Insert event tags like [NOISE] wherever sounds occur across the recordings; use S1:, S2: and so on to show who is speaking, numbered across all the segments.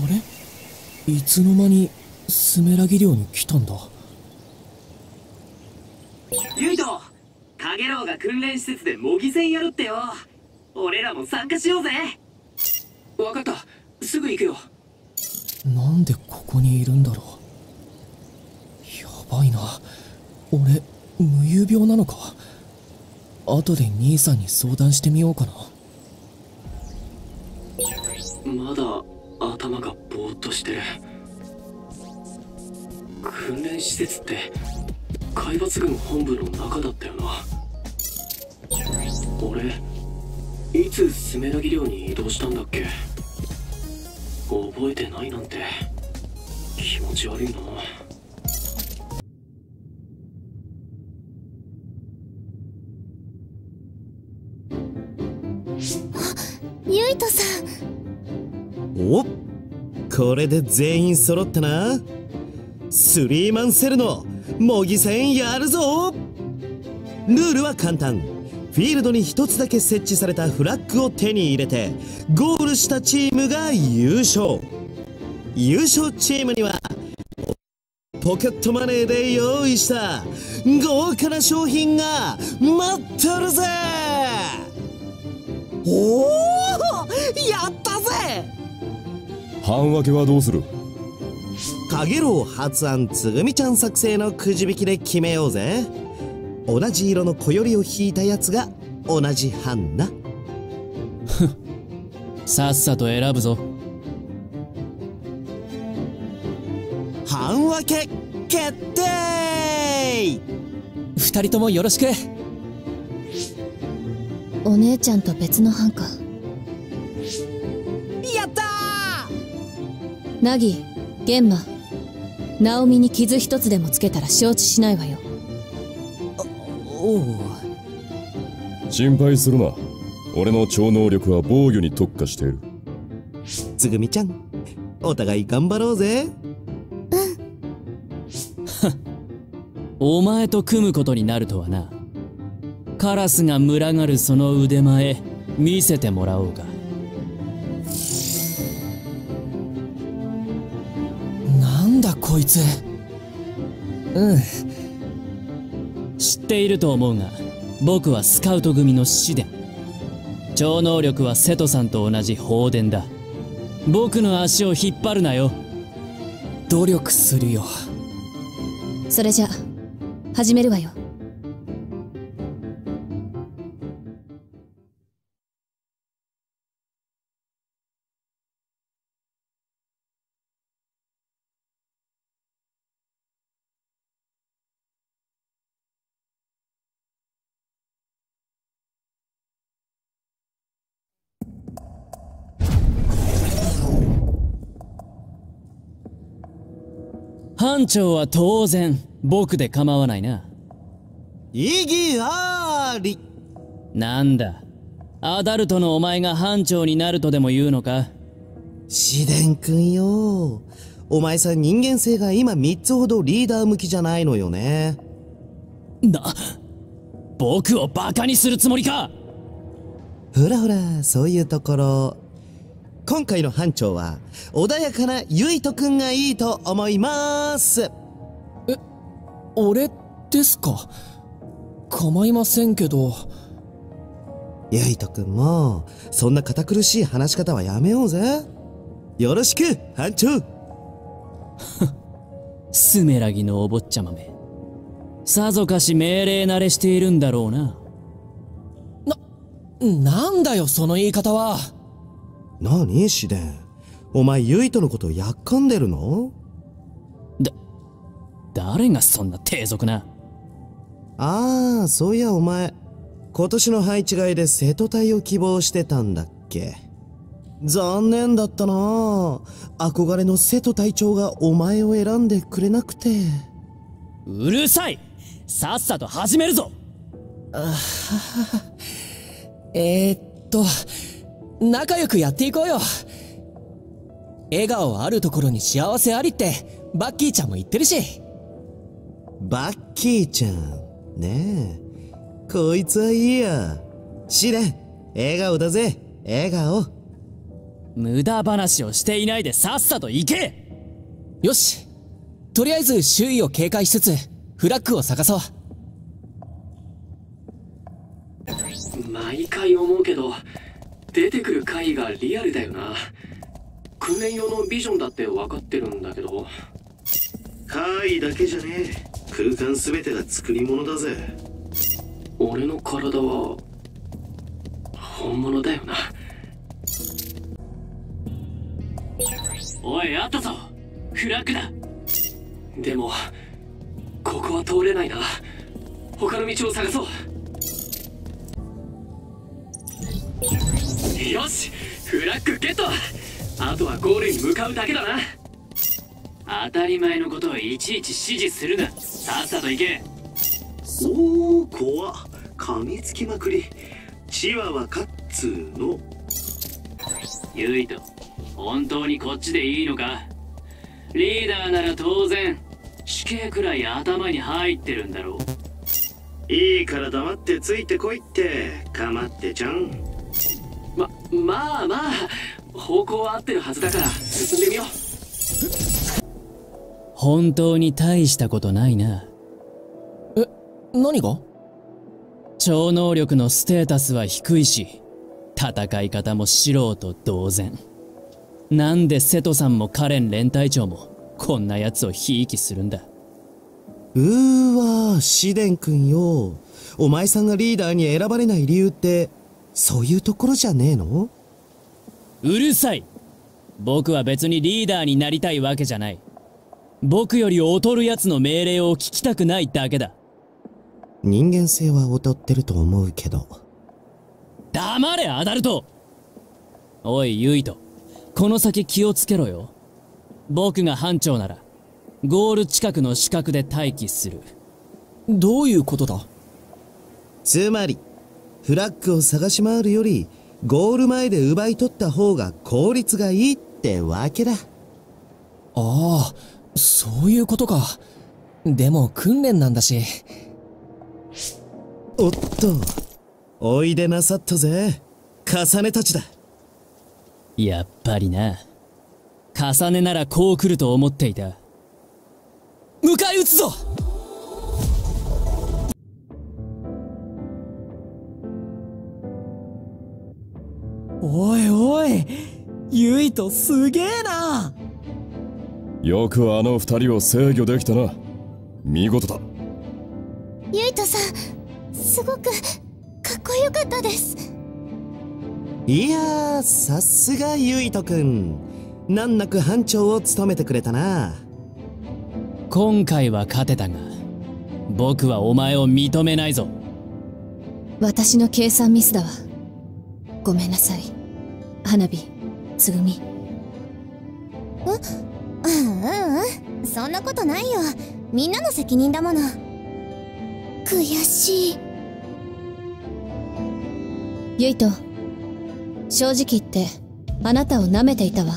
S1: れ？いつの間にスメラギ寮に来たんだ？
S2: ユイトカゲロウが訓練施設で模擬戦やるってよ。俺らも参加しようぜ。分かった。すぐ行くよ。
S1: なんでここにいるんだろう？やばいな。俺無遊病なのか？後で兄さんに相談してみようかな。
S2: まだ頭がぼーっとしてる訓練施設って海抜軍本部の中だったよな。俺いつスメラギ寮に移動したんだっけ？覚えてないなんて。気持ち悪いな。
S3: ゆいとさ
S4: ん。おこれで全員揃ったな。スリーマンセルの模擬戦やるぞ。ルールは簡単。フィールドに一つだけ設置されたフラッグを手に入れてゴールしたチームが優勝。優勝チームにはポケットマネーで用意した豪華な商品が待ってるぜ。おおやった
S5: 半分けはどうする？
S4: かげろう発案つぐみちゃん作成のくじ引きで決めようぜ。同じ色の小よりを引いたやつが同じ班な。[LAUGHS]
S6: さっさと選ぶぞ。
S4: 半分け決定！
S1: 二人ともよろしく。
S3: お姉ちゃんと別の班かナギ玄馬。ナオミに傷一つでもつけたら承知しないわよ。
S4: おお
S5: 心配するな。俺の超能力は防御に特化している。
S4: つぐみちゃんお互い頑張ろうぜ。
S6: お前と組むことになるとはな。カラスが群がるその腕前見せてもらおうか
S1: こいつ。うん。
S6: 知っていると思うが僕はスカウト組の師伝超能力は瀬戸さんと同じ放電だ。僕の足を引っ張るなよ。
S1: 努力するよ。
S3: それじゃ始めるわよ。
S6: 班長は当然僕で構わないな。
S4: 意義あり。
S6: なんだ。アダルトのお前が班長になるとでも言うのか？
S4: シデン君よ。お前さ人間性が今3つほどリーダー向きじゃないのよね。
S6: な僕をバカにするつもりか？
S4: ほらほらそういうところ今回の班長は穏やかなゆいとくんがいいと思います。
S1: え俺ですか？構いませんけど。
S4: ゆいとくんもそんな堅苦しい話し方はやめようぜ。よろしく班長。
S6: スメラギのお坊ちゃまめ。さぞかし命令慣れしているんだろうな。
S1: な、なんだよその言い方は
S4: なにシデンお前ユイとのことやっかんでるの？
S6: だ誰がそんな低俗な？
S4: ああそういやお前今年の配置外で瀬戸隊を希望してたんだっけ？残念だったな。憧れの瀬戸隊長がお前を選んでくれなくて。
S6: うるさい！さっさと始めるぞ！
S1: あ [LAUGHS] えー、っと仲良くやっていこうよ。笑顔あるところに幸せありってバッキーちゃんも言ってるし。
S4: バッキーちゃんね。えこいつはいいや。試練笑顔だぜ。笑顔。
S6: 無駄話をしていないでさっさと行け。
S1: よし。とりあえず周囲を警戒しつつフラッグを探そう。
S2: 毎回思うけど出てくる回がリアルだよな。訓練用のビジョンだって分かってるんだけど。
S4: 怪だけじゃねえ。空間全てが作り物だぜ。
S2: 俺の体は本物だよな。おいあったぞ。フラッグだ。でもここは通れないな。他の道を探そうよしフラッグゲット。あとはゴールに向かうだけだな。当たり前のことをいちいち指示するな。さっさと行け。
S4: おお怖っ。噛みつきまくり。チワワかっつーの。
S2: ユイト本当にこっちでいいのか。リーダーなら当然死刑くらい頭に入ってるんだろう。
S4: いいから黙ってついてこいって。かまってちゃん
S2: ままあまあ方向は合ってるはずだから進んでみよう。
S6: 本当に大したことないな。
S1: え何が？
S6: 超能力のステータスは低いし戦い方も素人同然。なんで瀬戸さんもカレン連隊長もこんな奴をひいきするんだ。
S4: うーわシデン君よ。お前さんがリーダーに選ばれない理由ってそういうところじゃねえの？
S6: うるさい。僕は別にリーダーになりたいわけじゃない。僕より劣る奴の命令を聞きたくないだけだ。
S4: 人間性は劣ってると思うけど。
S6: 黙れアダルト。おいユイト。この先気をつけろよ。僕が班長ならゴール近くの死角で待機する。
S1: どういうことだ？
S4: つまりフラッグを探し回るよりゴール前で奪い取った方が効率がいいってわけだ。
S1: ああそういうことか。でも訓練なんだし。
S4: おっとおいでなさったぜ。重ねたちだ。
S6: やっぱりな。重ねならこう来ると思っていた。
S1: 迎え撃つぞおいおいユイとすげえな。
S5: よくあの二人を制御できたな。見事だ。
S7: ゆいとさんすごくかっこよかったです。
S4: いやーさすがゆいとくん。難なく班長を務めてくれたな。
S6: 今回は勝てたが僕はお前を認めないぞ。
S3: 私の計算ミスだわ。ごめんなさい花火つぐみ。
S7: うんうんうん。そんなことないよ。みんなの責任だもの。悔しい。
S3: ゆいと正直言ってあなたを舐めていたわ。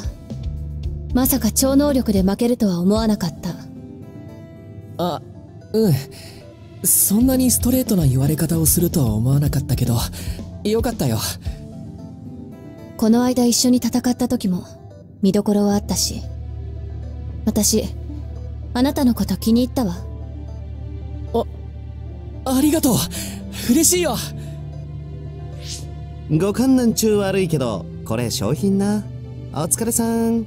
S3: まさか超能力で負けるとは思わなかった。
S1: あうん。そんなにストレートな言われ方をするとは思わなかったけどよかったよ
S3: この間一緒に戦った時も見どころはあったし私あなたのこと気に入ったわ。
S1: ありがとう。嬉しいよ。
S4: ご観覧中悪いけどこれ商品な。お疲れさん。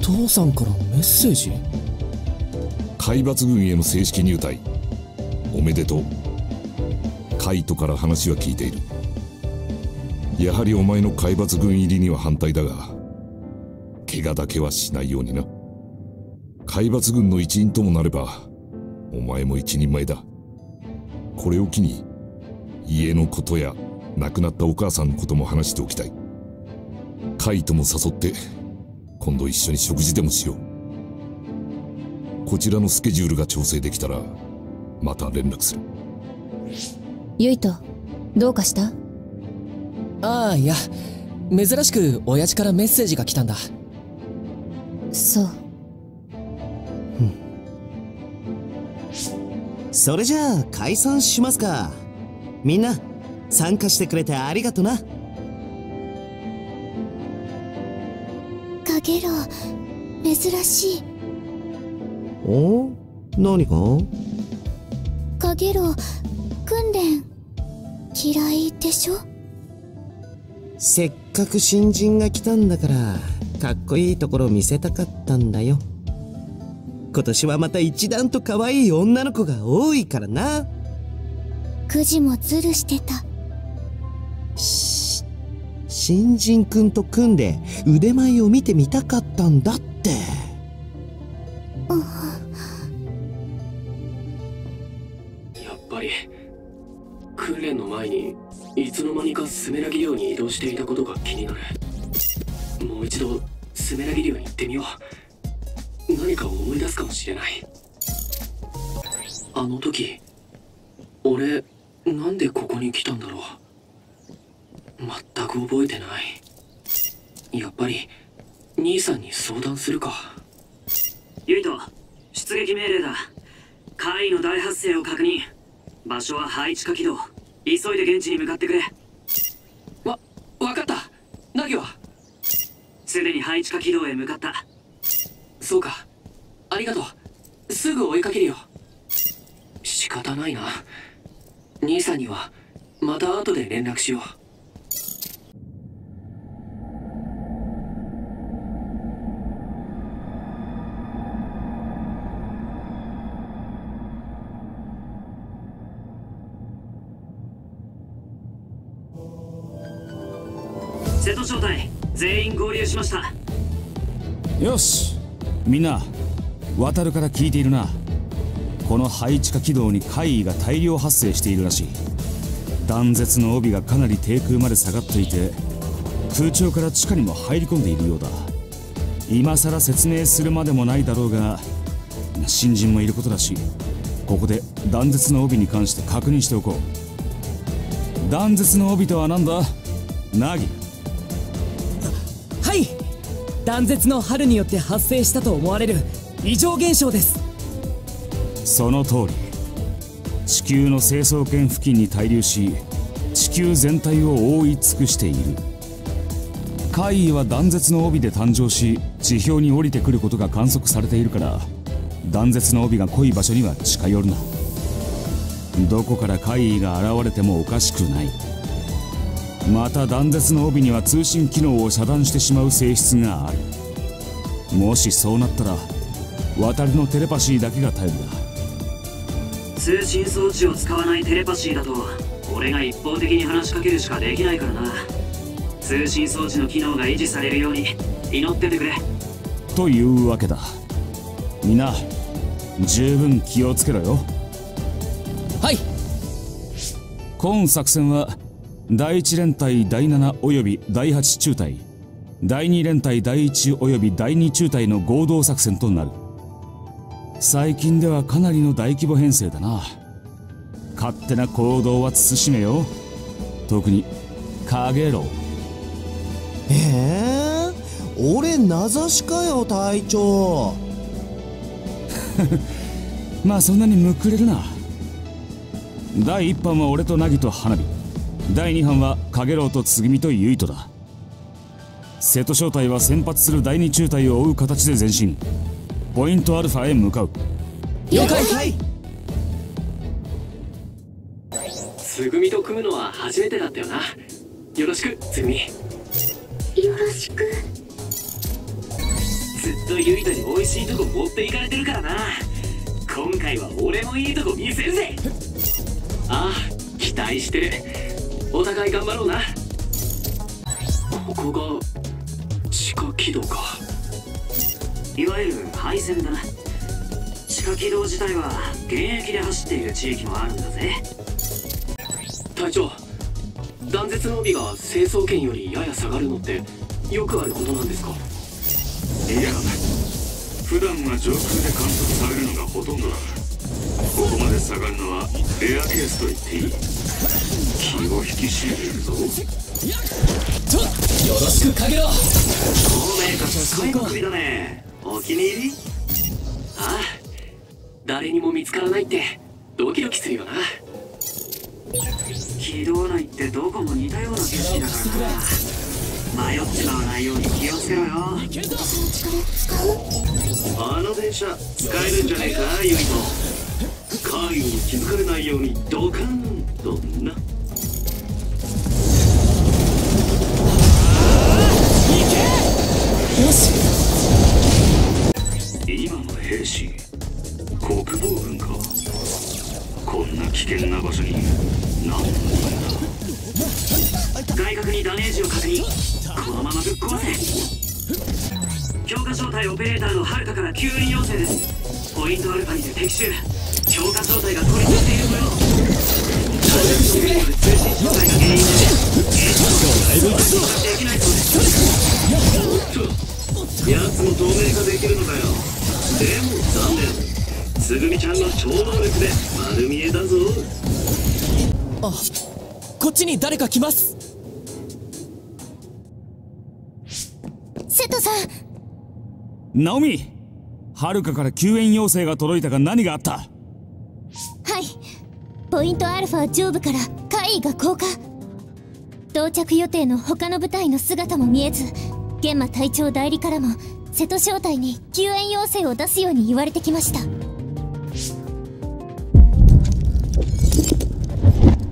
S1: 父さんからメッセージ？
S8: 海抜軍への正式入隊おめでとう。カイトから話は聞いている。やはりお前の海抜軍入りには反対だが怪我だけはしないようにな。海抜軍の一員ともなればお前も一人前だ。これを機に家のことや亡くなったお母さんのことも話しておきたい。カイトも誘って今度一緒に食事でもしよう。こちらのスケジュールが調整できたらまた連絡する。
S3: ゆいとどうかした？
S1: ああいや珍しく親父からメッセージが来たんだ。
S3: そう。
S4: それじゃあ解散しますか。みんな参加してくれてありがとな。
S7: かげろう珍しい。
S4: お？何か
S7: かげろう訓練嫌いでしょ？
S4: せっかく新人が来たんだからかっこいいところ見せたかったんだよ。今年はまた一段と可愛い女の子が多いからな。
S7: くじもズルしてた。
S4: し新人くんと組んで腕前を見てみたかったんだって。
S9: やっ前にいつの間にかスメラギ寮に移動していたことが気になる。もう一度スメラギ寮に行ってみよう。何かを思い出すかもしれない。あの時俺なんでここに来たんだろう。全く覚えてない。やっぱり兄さんに相談するか。
S2: ユイト出撃命令だ。怪異の大発生を確認。場所は配置下軌道急いで現地に向かってくれ。
S9: わ分かった。ナギは？
S2: すでに配置下軌道へ向かった。
S9: そうか。ありがとう。すぐ追いかけるよ。仕方ないな。兄さんにはまた後で連絡しよう。
S2: しました。
S10: よしみんな渡るから聞いているな。この配置下軌道に怪異が大量発生しているらしい。断絶の帯がかなり低空まで下がっていて空調から地下にも入り込んでいるようだ。今さら説明するまでもないだろうが新人もいることだしここで断絶の帯に関して確認しておこう。断絶の帯とは何だ？ナギ
S1: はい断絶の春によって発生したと思われる。異常現象です。
S10: その通り地球の成層圏付近に滞留し地球全体を覆い尽くしている。怪異は断絶の帯で誕生し地表に降りてくることが観測されているから断絶の帯が濃い場所には近寄るな。どこから怪異が現れてもおかしくない。また断絶の帯には通信機能を遮断してしまう性質がある。もしそうなったら渡りのテレパシーだけが頼りだ。
S2: 通信装置を使わないテレパシーだと俺が一方的に話しかけるしかできないからな。通信装置の機能が維持されるように祈っててくれ。
S10: というわけだ。みんな十分気をつけろよ。
S1: はい。
S10: 今作戦は第1連隊第7及び第8中隊。第2連隊第1及び第2中隊の合同作戦となる。最近ではかなりの大規模編成だな。勝手な行動は慎めよ。特にカゲロウ
S4: ええ？俺名指しかよ隊長。[LAUGHS]
S10: まあそんなにむくれるな。第1班は俺と凪と花火第2班はカゲロウとつぐみとユイトだ。瀬戸正体は先発する第2中隊を追う形で前進。ポイントアルファへ向かう。
S1: 了解。
S9: つぐみと組むのは初めてだったよな。よろしくつぐみ。
S7: よろしく。
S2: ずっとユイトに美味しいとこ持っていかれてるからな。今回は俺もいいとこ見せるぜ。
S9: ああ期待してるお互い頑張ろうな。ここが地下軌道か。
S2: いわゆる配線だな。地下軌道自体は現役で走っている地域もあるんだぜ。
S9: 隊長断絶の帯が成層圏よりやや下がるのってよくあることなんですか？
S8: いや普段は上空で観測されるのがほとんどだ。ここまで下がるのはレアケースと言っていい？気を引き締めているぞ
S1: よろしくかけろ
S2: 透明か使いまくりだねお気に入り
S9: ああ誰にも見つからないってドキドキするよ。な
S2: 軌道内ってどこも似たよ。うな景色だからな迷っちまわないよ。うに気をつけろよ。
S9: あの電車使えるんじゃねえかユイトカイに気づかれないよ。うにドカンとな
S2: 強化状態オペレーターのハルカから救援要請です。ポイントアルファにて敵襲強化状態が孤立している模様ダイレクトによる通信障害が原因で現実の操作できないそうです
S9: 奴も透明化できるのかよでも残念つぐみちゃんの超能力で丸見えだぞ
S1: あこっちに誰か来ます
S10: ナオミはるかから救援要請が届いたが何があった？
S7: はい。ポイントアルファ上部から怪異が降下。到着予定の他の部隊の姿も見えず玄馬隊長代理からも瀬戸正体に救援要請を出すように言われてきました。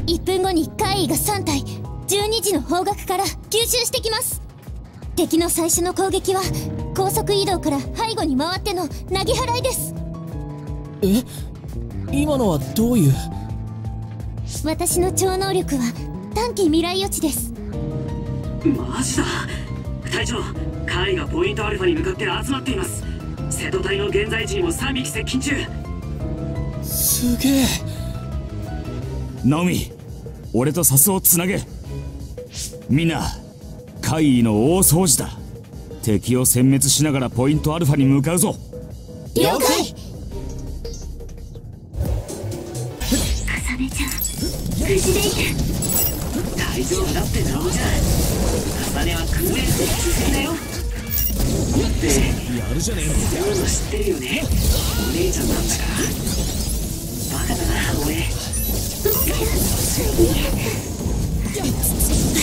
S7: 1分後に怪異が3体12時の方角から吸収してきます。敵の最初の攻撃は高速移動から背後に回っての投げ払いです。
S1: え？今のはどういう？
S7: 私の超能力は短期未来予知です。
S2: マジだ。隊長カイがポイントアルファに向かって集まっています。瀬戸隊の現在地にも3匹接近中。
S1: すげえ。
S10: ナオミ俺とサスをつなげ。みんな怪異の大掃除だ敵を殲滅しながらポイントアルファに向かうぞ。
S7: 了解。
S2: 重ねちゃん。無事でいい大丈夫だってな。おじゃ重ねは訓練生続きだよ。って
S1: やるじゃねえ
S2: そういうの。知ってるよね。お姉ちゃんなんだから。バカだな俺あ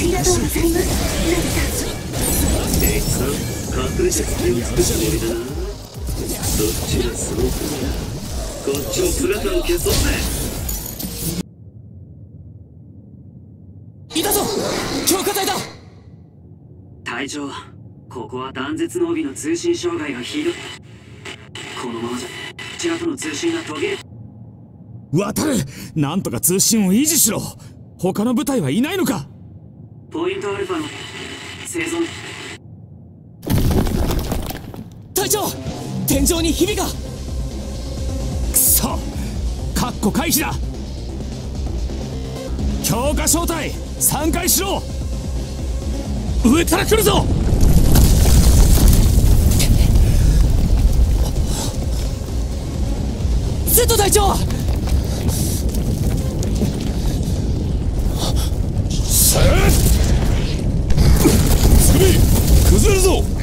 S2: りがとうございます。
S9: エイツさん隠れて隙を作るつもりだなどっちがすごくなこっちも姿を消そうぜ
S1: いたぞ強化隊だ
S2: 隊長ここは断絶の帯の通信障害がひどいこのままじゃこちらとの通信が途切れ
S10: 渡るなんとか通信を維持しろ他の部隊はいないのか
S2: ポイントアルファの生存
S1: 隊長天井にひびが
S10: くそカッコ回避だ強化招待3回しろ上から来るぞ
S1: 瀬戸隊長
S5: さあつぐみ崩れるぞ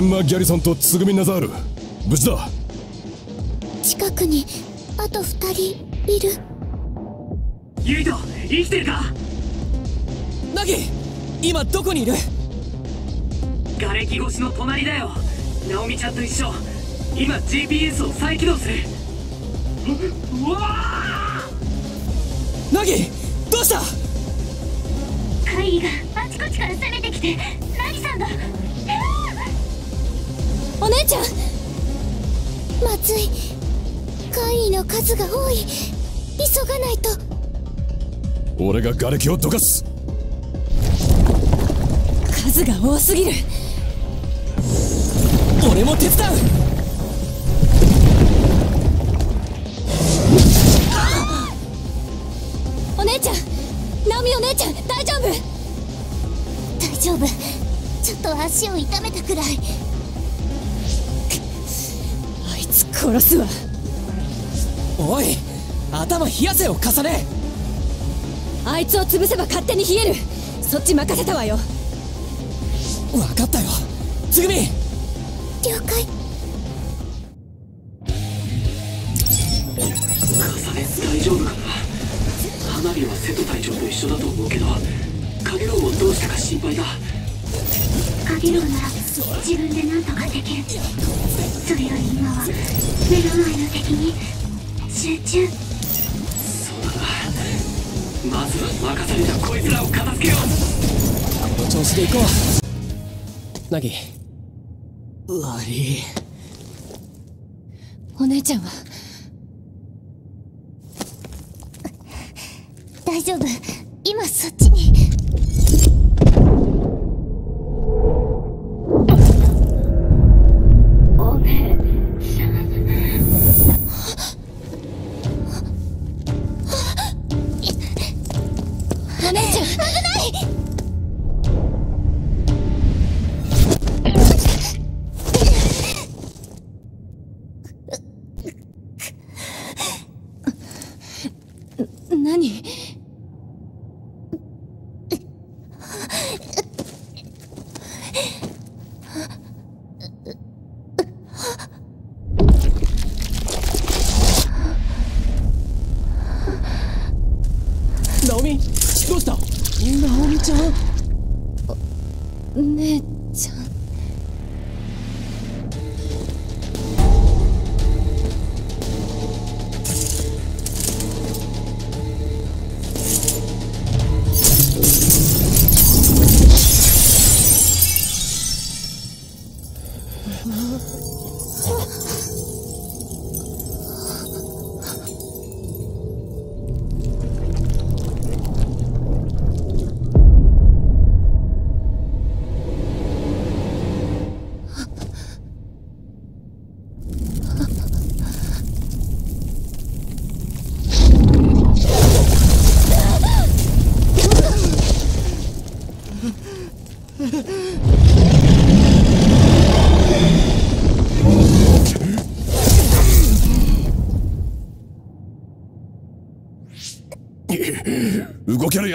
S5: 現場ギャリソンとつぐみナザール。無事だ。
S7: 近くにあと2人いる。
S2: ユイト生きてるか？
S1: ナギ今どこにいる？
S2: 瓦礫越しの隣だよ。ナオミちゃんと一緒。今 GPS を再起動する。ううわ
S1: ナギどうした？
S7: 怪異があちこちから攻めてきてナギさんだお姉ちゃん。まずい怪異の数が多い。急がないと。
S5: 俺が瓦礫をどかす。
S3: 数が多すぎる。
S1: 俺も手伝う。
S9: お姉ちゃん。ナオミお姉ちゃん大丈夫。大丈夫。ちょっと足を痛めたくらい
S3: 殺すわ。
S1: おい頭冷やせよ重ね。
S3: あいつを潰せば勝手に冷える。そっち任せたわよ。
S1: 分かったよ。つぐみ。
S9: 了解
S11: カゲロ
S7: なら自分で何とかできるそれ。より今は目の前の敵に集中
S11: そうだなまずは任され。たこいつらを片付けよう
S1: この調子で行こうナギ悪い
S3: お姉ちゃんは
S9: 大丈夫今そっちに
S1: どうした？ナオミちゃん？
S3: 姉ち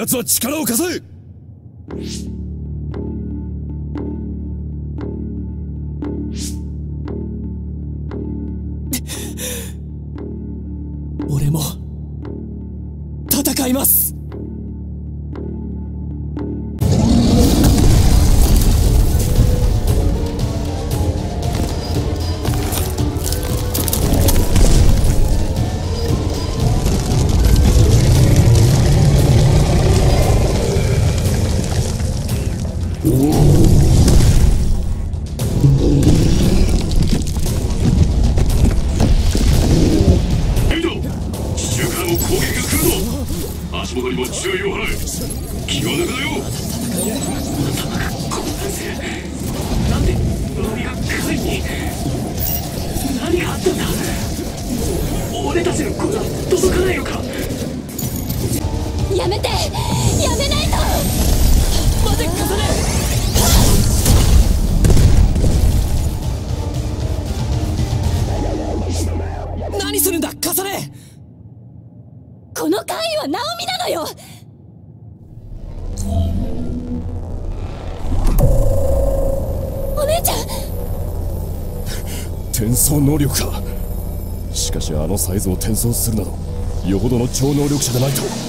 S5: 奴は力を貸せ
S8: エ
S5: サイズを転送するなどよほどの超能力者でないと。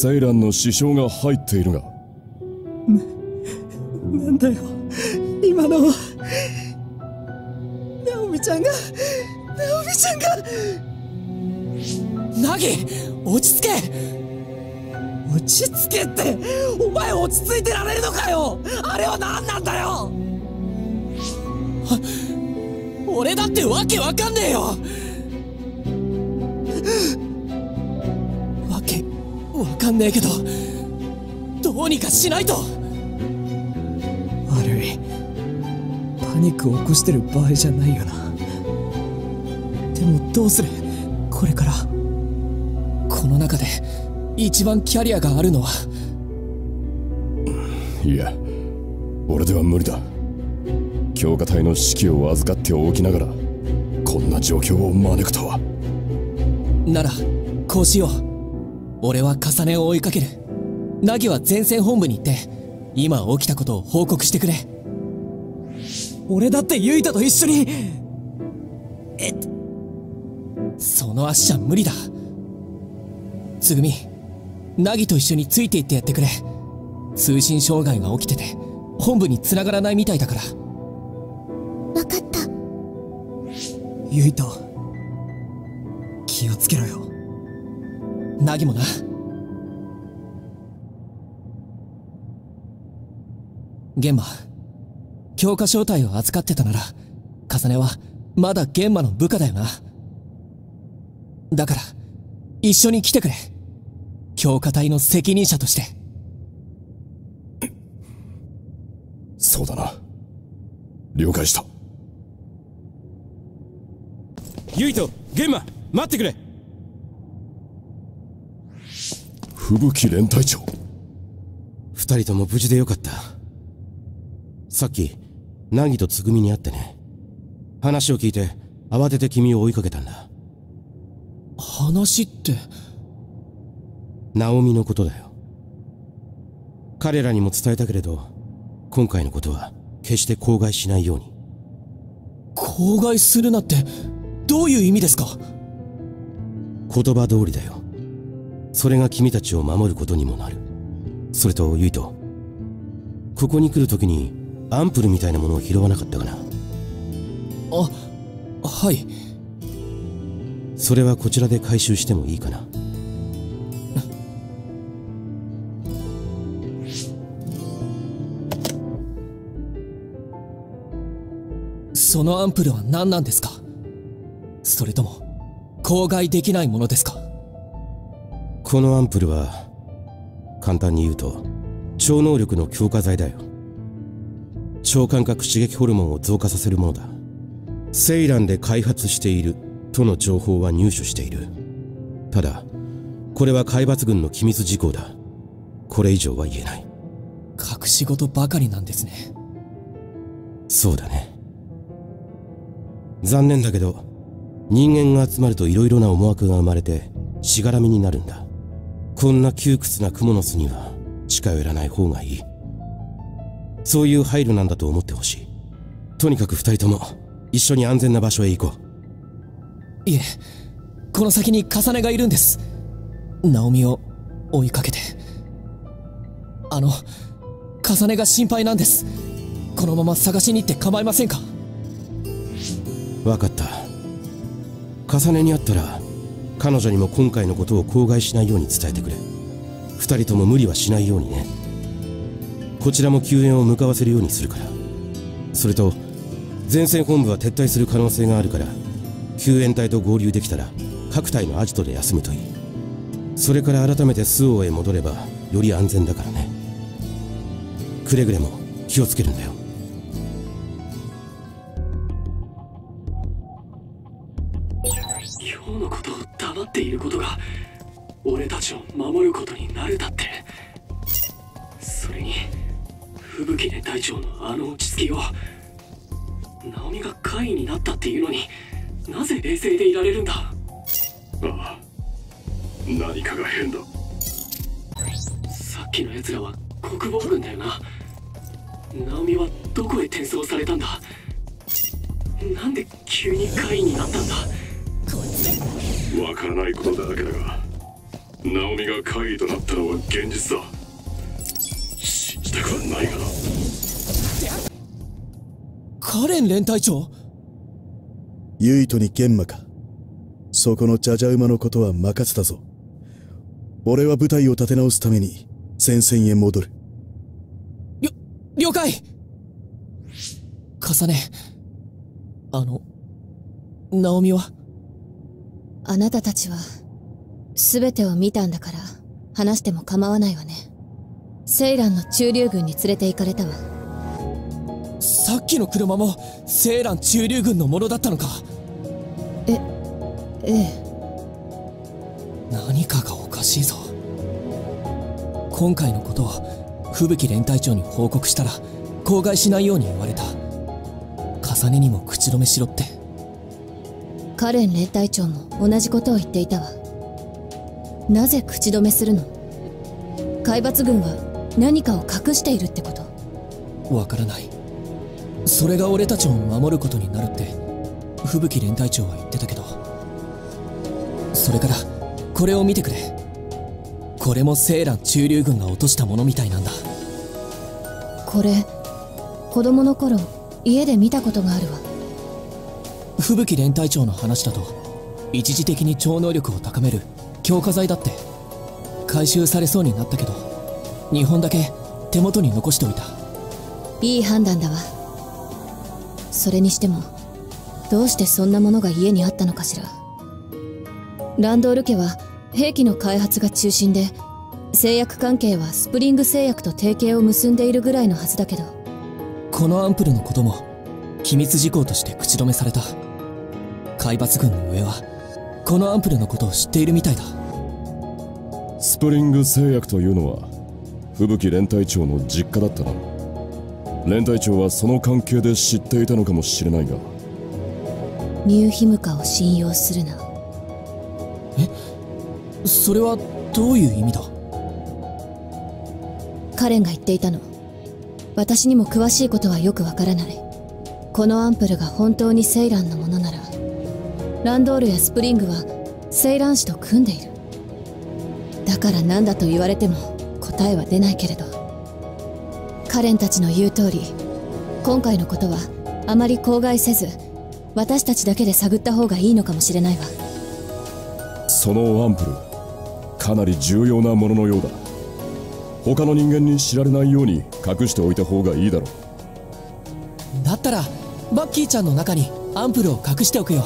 S5: セイランの支障が入っているが。
S1: なんだよ。今のは。ナオミちゃんがナオミちゃんが。ナギ落ち着け。落ち着けってお前落ち着いてられるのかよ。あれは何なんだよ。俺だってわけわかんねえよ。わかんねえけどどうにかしないと。悪い。パニックを起こしてる場合じゃないよな。でもどうする？これから。この中で一番キャリアがあるのは。い
S5: や俺では無理だ。強化隊の指揮を預かっておきながらこんな状況を招くとは。
S1: ならこうしよう俺は重ねを追いかける。凪は前線本部に行って今起きたことを報告してくれ。俺だってユイタと一緒にえっその足じゃ無理だ。つぐみ凪と一緒についていってやってくれ。通信障害が起きてて本部に繋がらないみたいだから。
S7: 分かった。
S1: ユイタ気をつけろよ凪もな。玄馬強化招待を預かってたなら重ねはまだ玄馬の部下だよな。だから一緒に来てくれ。強化隊の責任者として。
S5: そうだな。了解した。
S10: ユイと玄馬待ってくれ
S5: 吹雪連隊長。
S12: 二人とも無事でよかった。さっき凪とつぐみに会ってね。話を聞いて慌てて君を追いかけたんだ。
S1: 話って？
S12: ナオミのことだよ。彼らにも伝えたけれど今回のことは決して口外しないように。
S1: 口外するなってどういう意味ですか？
S12: 言葉通りだよそれが君たちを守ることにもなる。それとユイトここに来る時にアンプルみたいなものを拾わなかったかな？
S1: あはい。
S12: それはこちらで回収してもいいかな？
S1: そのアンプルは何なんですか？それとも口外できないものですか？
S12: このアンプルは簡単に言うと超能力の強化剤だよ。超感覚刺激ホルモンを増加させるものだ。セイランで開発しているとの情報は入手している。ただこれは海抜軍の機密事項だ。これ以上は言えない。
S1: 隠し事ばかりなんですね。
S12: そうだね。残念だけど人間が集まると色々な思惑が生まれてしがらみになるんだこんな窮屈なクモの巣には近寄らない方がいい。そういう配慮なんだと思ってほしい。とにかく二人とも一緒に安全な場所へ行こ
S1: う。いえこの先に重ねがいるんです。ナオミを追いかけて。あの重ねが心配なんです。このまま探しに行って構いませんか？
S12: 分かった。重ねに会ったら彼女にも今回のことを口外しないように伝えてくれ。二人とも無理はしないようにね。こちらも救援を向かわせるようにするから。それと前線本部は撤退する可能性があるから救援隊と合流できたら各隊のアジトで休むといい。それから改めてスオーへ戻ればより安全だからね。くれぐれも気をつけるんだよ。
S9: 長のあの落ち着きを。ナオミが怪異になったっていうのになぜ冷静でいられるんだ？あ
S13: あ何かが変だ。
S9: さっきの奴らは国防軍だよな。ナオミはどこへ転送されたんだ？なんで急に怪異になったんだ？
S13: わからないことだらけだがナオミが怪異となったのは現実だ。信じたくはないがな
S1: カレン連隊長？
S14: ユイトに玄馬か。そこのジャジャ馬のことは任せたぞ。俺は部隊を立て直すために戦線へ戻る。
S1: 了解。重ね。あのナオミは？
S3: あなたたちは全てを見たんだから話しても構わないわね。セイランの中流軍に連れて行かれたわ
S1: さっきの車もセーラン中流軍のものだったのか。
S3: えええ。
S1: 何かがおかしいぞ。今回のことを吹雪連隊長に報告したら口外しないように言われた。重ねにも口止めしろって。
S3: カレン連隊長も同じことを言っていたわ。なぜ口止めするの？海抜軍は何かを隠しているってこと？
S1: わからないそれが俺たちを守ることになるって吹雪連隊長は言ってたけど。それからこれを見てくれ。これもセーラン中流軍が落としたものみたいなんだ。
S3: これ子供の頃家で見たことがあるわ。
S1: 吹雪連隊長の話だと一時的に超能力を高める強化剤だって回収されそうになったけど2本だけ手元に残しておいた。
S3: いい判断だわそれにしてもどうしてそんなものが家にあったのかしら。ランドール家は兵器の開発が中心で製薬関係はスプリング製薬と提携を結んでいるぐらいのはずだけど。
S1: このアンプルのことも機密事項として口止めされた。海抜軍の上はこのアンプルのことを知っているみたいだ。
S5: スプリング製薬というのは吹雪連隊長の実家だったな連隊長はその関係で知っていたのかもしれないが。
S3: ニューヒムカを信用するな。
S1: それはどういう意味だ？
S3: カレンが言っていたの。私にも詳しいことはよくわからない。このアンプルが本当にセイランのものならランドールやスプリングはセイラン氏と組んでいる。だから何だと言われても答えは出ないけれどカレンたちの言う通り今回のことはあまり口外せず私たちだけで探った方がいいのかもしれないわ。
S5: そのアンプルかなり重要なもののようだ。他の人間に知られないように隠しておいた方がいいだろう。
S1: だったらバッキーちゃんの中にアンプルを隠しておくよ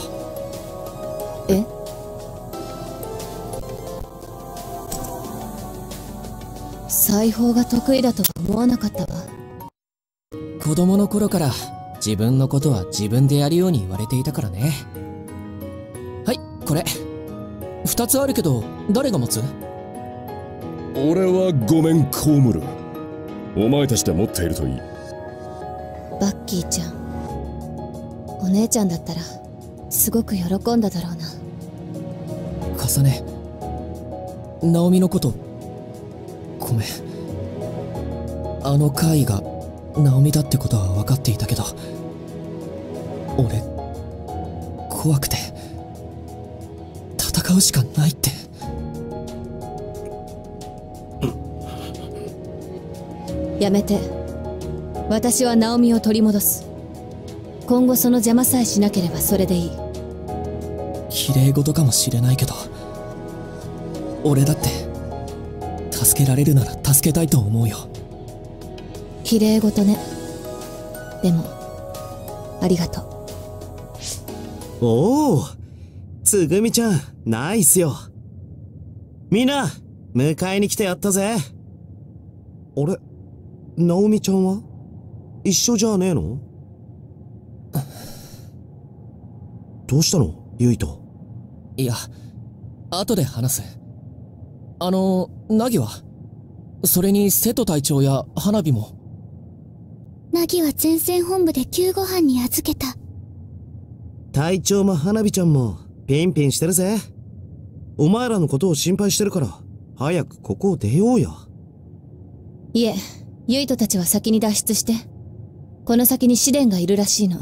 S3: 裁縫が得意だとは思わなかったわ。
S1: 子供の頃から自分のことは自分でやるように言われていたからね。はいこれ。2つあるけど誰が持つ？
S5: 俺はごめんコウムル。お前たちで持っているといい。
S3: バッキーちゃん。お姉ちゃんだったらすごく喜んだだろうな。
S1: 重ね。ナオミのことごめん。あの怪異がナオミだってことは分かっていたけど。俺怖くて。戦うしかないって。
S3: やめて。私はナオミを取り戻す。今後その邪魔さえしなければそれでいい。
S1: 綺麗事かもしれないけど。俺だって助けられるなら助けたいと思うよ。
S3: 綺麗事ね。でもありがと
S4: う。おおつぐみちゃんナイスよ。みんな迎えに来てやったぜ。あれナオミちゃんは？一緒じゃねえの？どうしたの？ユイと。
S1: いや後で話す。あのナギは？それに瀬戸隊長や花火も。
S7: ナギは前線本部で救護班に預けた。
S4: 隊長も花火ちゃんもピンピンしてるぜ。お前らのことを心配してるから早くここを出ようよ。
S3: いえユイトたちは先に脱出してこの先に試練がいるらしいの。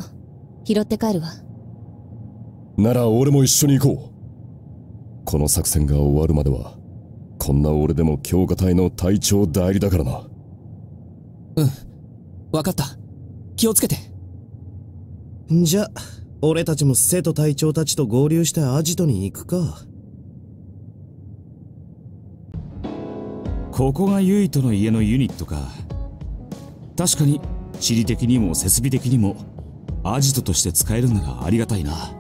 S3: 拾って帰るわ。
S5: なら俺も一緒に行ここの作戦が終わるまではこんな俺でも強化隊の隊長代理だからな。
S1: うん。分かった。気をつけて。
S4: じゃ俺たちも生徒隊長たちと合流してアジトに行くか。
S10: ここがユイトの家のユニットか。確かに地理的にも設備的にもアジトとして使えるならありがたいな。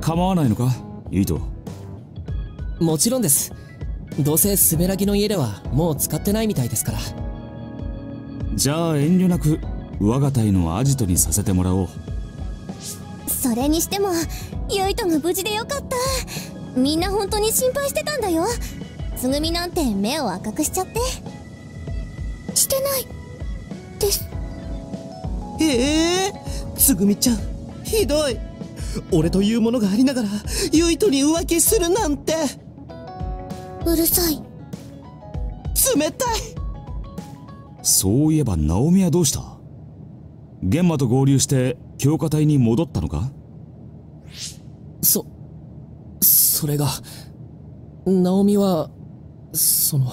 S10: 構わないのか？ユイト。
S1: もちろんですどうせスベラギの家ではもう使ってないみたいですから。
S10: じゃあ遠慮なく我が隊のアジトにさせてもらおう。
S7: それにしてもユイトが無事でよかった。みんな本当に心配してたんだよ。つぐみなんて目を赤くしちゃって。してないです。
S4: ええー、つぐみちゃん。ひどい。俺というものがありながらユイトに浮気するなんて
S7: うるさい。
S4: 冷たい。
S10: そういえばナオミはどうした？玄馬と合流して強化隊に戻ったのか？
S1: そそれがナオミはその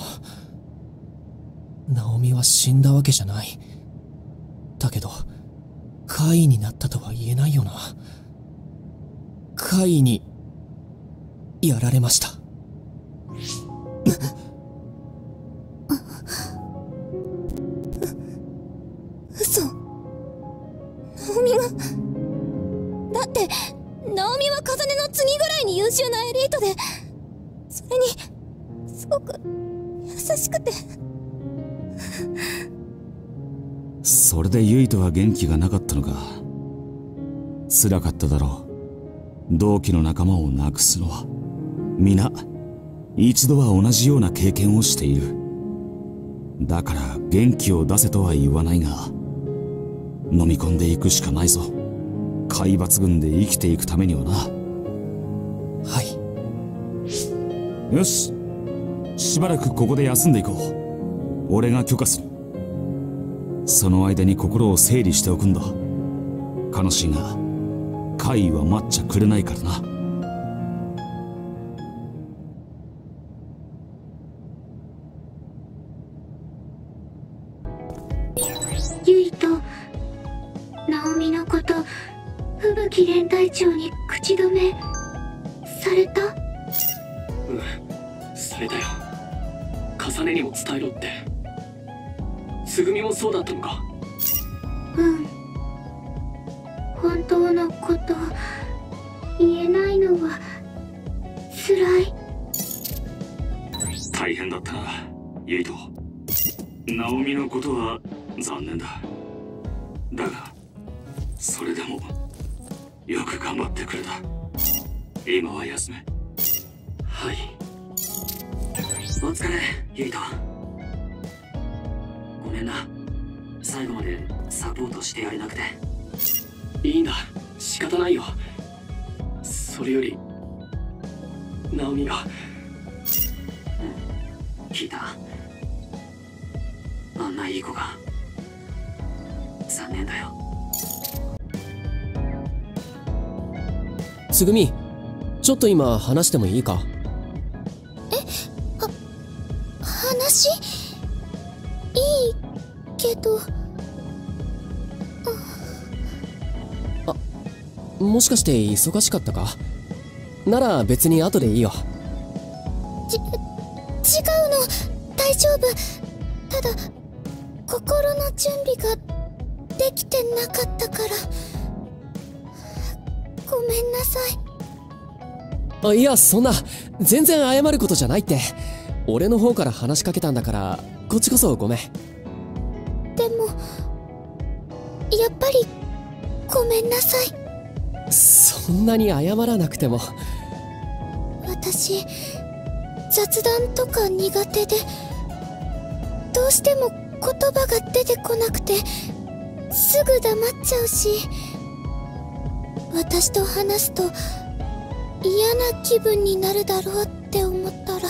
S1: ナオミは死んだわけじゃない。だけど怪異になったとは言えないよな怪異にやられました
S7: 嘘。ナオミがだってナオミはカザネの次ぐらいに優秀なエリートでそれにすごく優しくて。
S10: それでユイとは元気がなかったのか。辛かっただろう。同期の仲間を亡くすのは。皆。一度は同じような経験をしている。だから元気を出せとは言わないが飲み込んでいくしかないぞ。海抜軍で生きていくためにはな。
S1: はい。
S10: よし。しばらくここで休んでいこう。俺が許可する。その間に心を整理しておくんだ。悲しいが怪異は待っちゃくれないからな
S15: のこと言えないのは辛い。
S13: 大変だったなユイト。ナオミのことは残念だ。だがそれでもよく頑張ってくれた。今は休め。
S9: はい。
S2: お疲れユイト。ごめんな。最後までサポートしてやれなくて。
S9: いいんだ。仕方ないよ。それよりナオミが。
S2: 聞いた。あんないい子が。残念だよ。
S1: つぐみちょっと今話してもいいか？もしかして忙しかったか？なら別に後でいいよ。
S7: ち違うの。大丈夫。ただ心の準備ができてなかったから。ごめんなさい。
S1: あいやそんな。全然謝ることじゃないって。俺の方から話しかけたんだからこっちこそごめん
S7: んな
S1: に謝らなくても。
S7: 私雑談とか苦手でどうしても言葉が出てこなくてすぐ黙っちゃうし私と話すと嫌な気分になるだろうって思ったら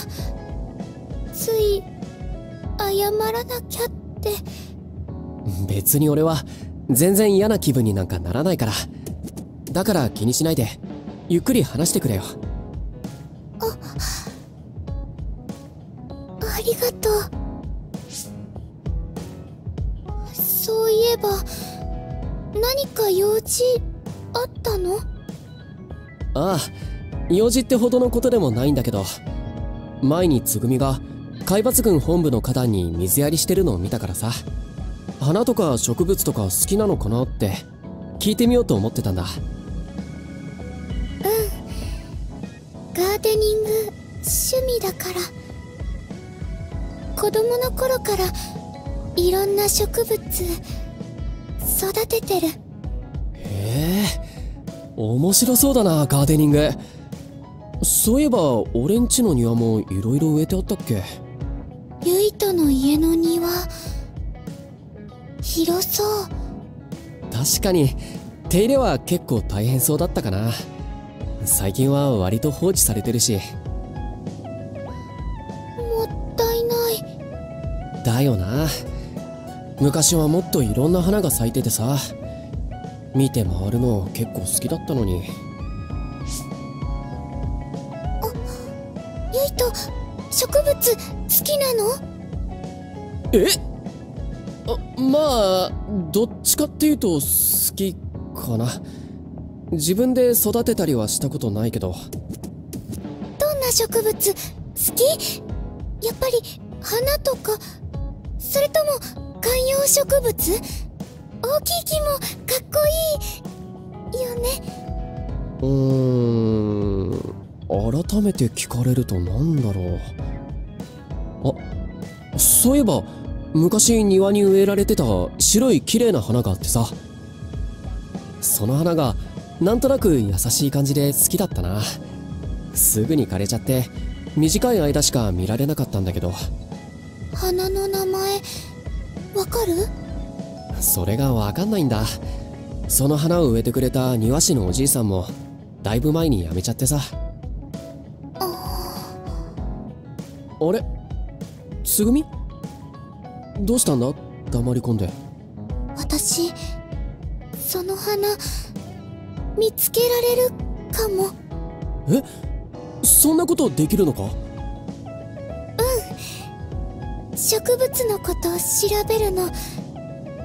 S7: つい謝らなきゃって。
S1: 別に俺は全然嫌な気分になんかならないからだから気にしないで。ゆっくり話してくれよ。
S7: あありがとう。そういえば何か用事あったの？
S1: ああ用事ってほどのことでもないんだけど。前につぐみが海抜群本部の花壇に水やりしてるのを見たからさ。花とか植物とか好きなのかなって聞いてみようと思ってたんだ。
S7: うんガーデニング趣味だから。子供の頃からいろんな植物育ててる。へ
S1: え面白そうだなガーデニング。そういえば俺んちの庭もいろいろ植えてあったっけ？
S7: ユイトの家の庭。広そう。
S1: 確かに手入れは結構大変そうだったかな最近は割と放置されてるし。
S7: もったいない。
S1: だよな。昔はもっといろんな花が咲いててさ。見て回るの結構好きだったのに。
S7: あゆいと植物好きなの？
S1: え？あまあどっちかっていうと好きかな自分で育てたりはしたことないけど。
S7: どんな植物好き？やっぱり花とかそれとも観葉植物？大きい木もかっこいいよね。
S1: うーん改めて聞かれるとなんだろう。あそういえば昔庭に植えられてた白い綺麗な花があってさ。その花がなんとなく優しい感じで好きだったな。すぐに枯れちゃって短い間しか見られなかったんだけど。
S7: 花の名前わかる？
S1: それがわかんないんだ。その花を植えてくれた庭師のおじいさんもだいぶ前に辞めちゃってさ。あれ？つぐみ？どうしたんだ？黙り込んで。
S7: 私その花見つけられるかも。
S1: え？そんなことできるのか？
S7: うん。植物のことを調べるの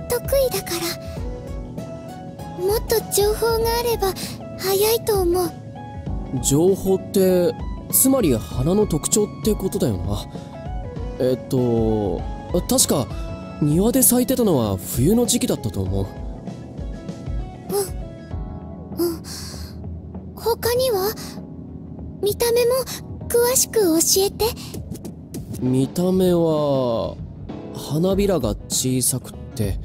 S7: 得意だから。もっと情報があれば早いと思う。
S1: 情報ってつまり花の特徴ってことだよな。えっと確か庭で咲いてたのは冬の時期だったと思う
S7: えて。
S1: 見た目は花びらが小さくって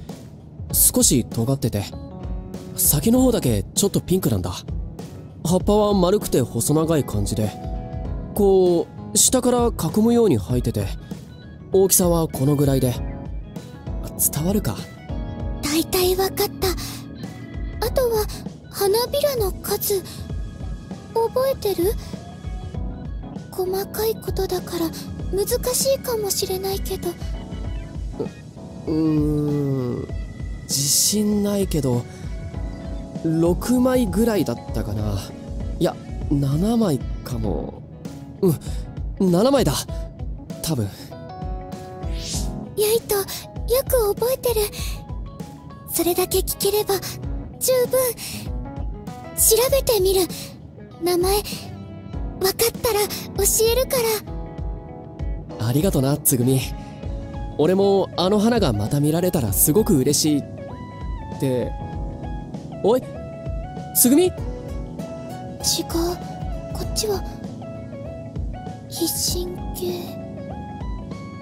S1: 少し尖ってて先の方だけちょっとピンクなんだ。葉っぱは丸くて細長い感じでこう下から囲むように生えてて大きさはこのぐらいで。伝わるか？
S7: 大体わかった。あとは花びらの数覚えてる？細かいことだから難しいかもしれないけど。
S1: うーん。自信ないけど6枚ぐらいだったかな。いや7枚かも。うん7枚だ。多分。
S7: ゆいとよく覚えてる。それだけ聞ければ十分。調べてみる。名前分かったら教えるから。
S1: ありがとなつぐみ。俺もあの花がまた見られたらすごく嬉しいって。おいつぐみ。違う。こ
S7: っちは必神系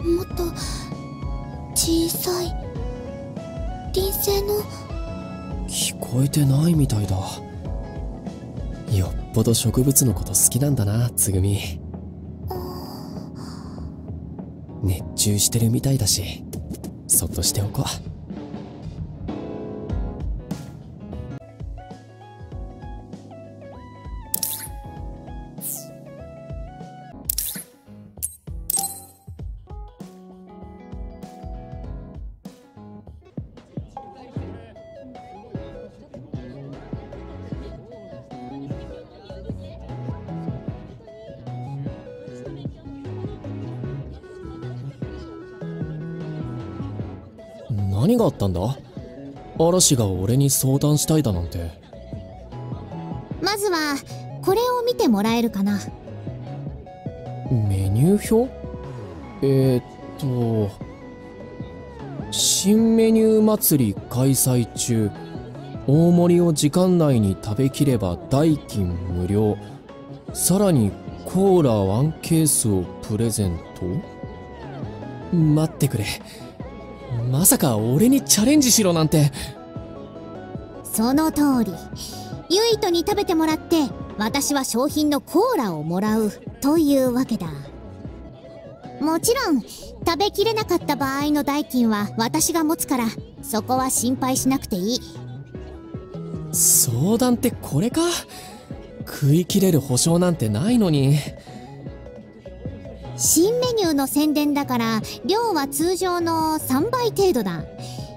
S7: もっと小さい。臨星の。
S1: 聞こえてないみたいだ。よっぽど植物のこと好きなんだなつぐみ。熱中してるみたいだしそっとしておこう嵐が俺に相談したいだなんて。
S7: まずはこれを見てもらえるかな。
S1: メニュー表？えー、っと新メニュー祭り開催中。大盛りを時間内に食べきれば代金無料。さらにコーラ1ケースをプレゼント？待ってくれ。まさか俺にチャレンジしろなんて
S7: その通り。ユイトに食べてもらって私は商品のコーラをもらうというわけだ。もちろん食べきれなかった場合の代金は私が持つからそこは心配しなくていい。
S1: 相談ってこれか？食い切れる保証なんてないのに。
S7: 新メニューの宣伝だから量は通常の3倍程度だ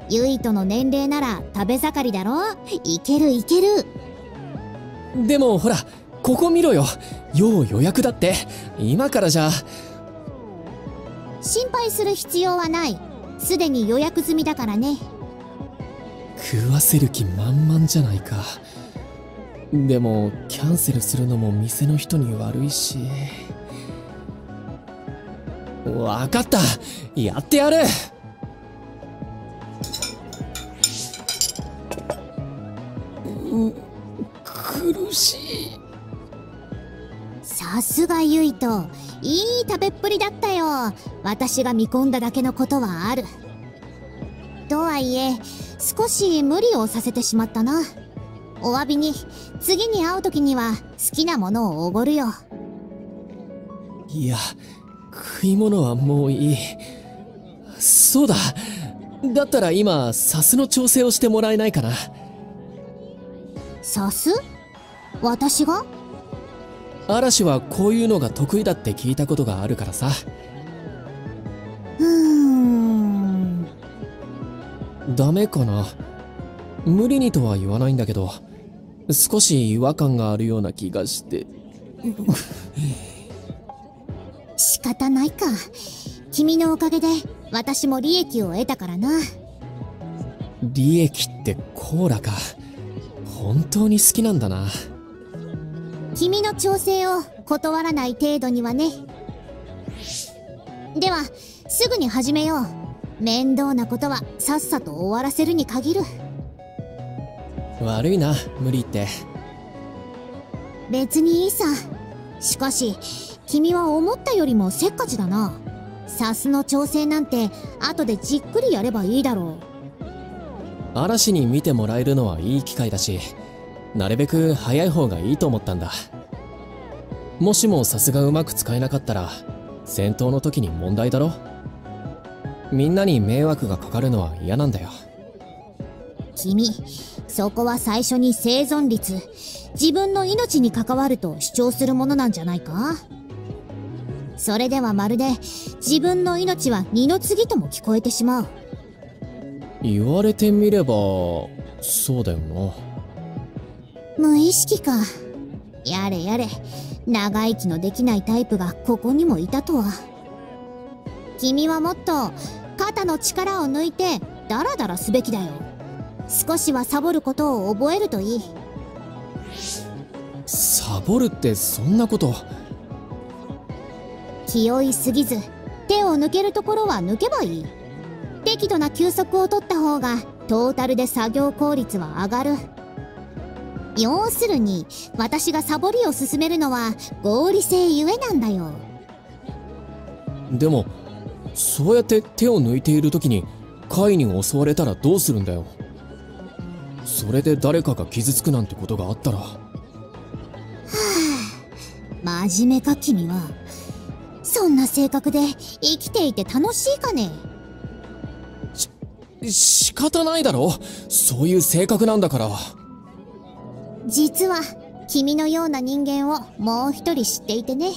S7: ユイトの年齢なら食べ盛りだろ？いけるいける。
S1: でもほらここ見ろよ。要予約だって。今からじゃ。
S7: 心配する必要はない。すでに予約済みだからね。
S1: 食わせる気満々じゃないか。でもキャンセルするのも店の人に悪いし。わかった。やってやる苦しい。
S7: さすがユイト。いい食べっぷりだったよ。私が見込んだだけのことはある。とはいえ少し無理をさせてしまったな。お詫びに次に会う時には好きなものをおごるよ。
S1: いや食い物はもういい。そうだ。だったら今サスの調整をしてもらえないかな。
S7: サス私が？
S1: 嵐はこういうのが得意だって聞いたことがあるからさ。
S7: うーん。
S1: ダメかな？無理にとは言わないんだけど少し違和感があるような気がして。
S7: 仕方ないか。君のおかげで私も利益を得たからな。
S1: 利益ってコーラか本当に好きなんだな。
S7: 君の調整を断らない程度にはね。ではすぐに始めよう。面倒なことはさっさと終わらせるに限る。
S1: 悪いな無理って。
S7: 別にいいさ。しかし君は思ったよりもせっかちだな。サスの調整なんて後でじっくりやればいいだろ
S1: う嵐に見てもらえるのはいい機会だしなるべく早い方がいいと思ったんだ。もしもさすがうまく使えなかったら戦闘の時に問題だろ。みんなに迷惑がかかるのは嫌なんだよ。
S7: 君そこは最初に生存率自分の命に関わると主張するものなんじゃないか？それではまるで自分の命は二の次とも聞こえてしまう。
S1: 言われてみればそうだよな。
S7: 無意識か。やれやれ。長生きのできないタイプがここにもいたとは。君はもっと肩の力を抜いてダラダラすべきだよ。少しはサボることを覚えるといい。
S1: サボるってそんなこと？
S7: 気負いすぎず手を抜けるところは抜けばいい適度な休息を取った方がトータルで作業効率は上がる。要するに私がサボりを進めるのは合理性ゆえなんだよ。
S1: でもそうやって手を抜いている時に貝に襲われたらどうするんだよ。それで誰かが傷つくなんてことがあったら。は [SIGHS]
S7: あ真面目か君は。そんな性格で生きていて楽しいかね？
S1: し仕方ないだろ？そういう性格なんだから。
S7: 実は君のような人間をもう一人知っていてね。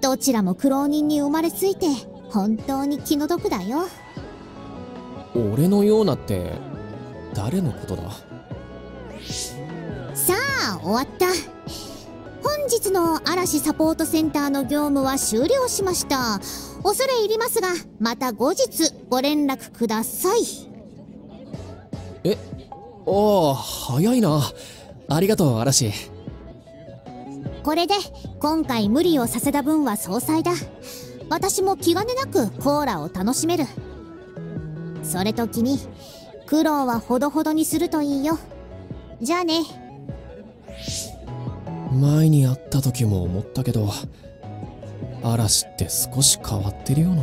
S7: どちらも苦労人に生まれついて本当に気の毒だよ。
S1: 俺のようなって誰のことだ？
S7: さあ終わった。本日の嵐サポートセンターの業務は終了しました恐れ入りますがまた後日ご連絡ください。
S1: えおお早いな。ありがとう嵐。
S7: これで今回無理をさせた分は総裁だ。私も気兼ねなくコーラを楽しめる。それと君苦労はほどほどにするといいよ。じゃあね。
S1: 前に会った時も思ったけど嵐って少し変わってるよな。